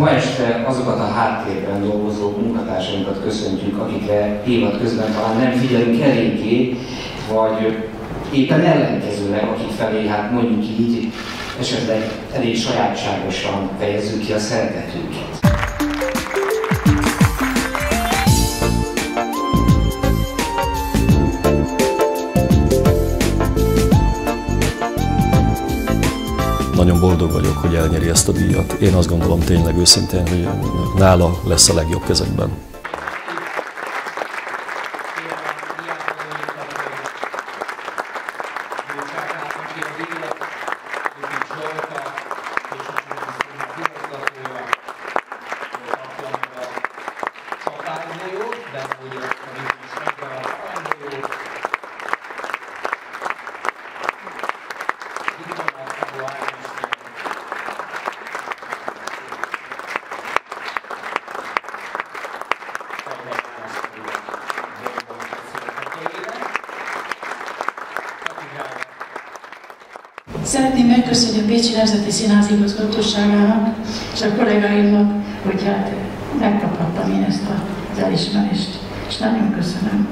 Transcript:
ma este azokat a háttérben dolgozó munkatársainkat köszöntjük, akikre évad közben talán nem figyelünk eléggé, vagy éppen ellenkezőleg, akik felé, hát mondjuk így, esetleg elég sajátságosan fejezzük ki a szeretetünket. Nagyon boldog vagyok, hogy elnyeri ezt a díjat. Én azt gondolom tényleg őszintén, hogy nála lesz a legjobb kezekben. Szeretném megköszönni a Pécsi Nemzeti Színház igazgatóságának és a kollégáimnak, hogy hát megkaphattam én ezt az elismerést, és nagyon köszönöm.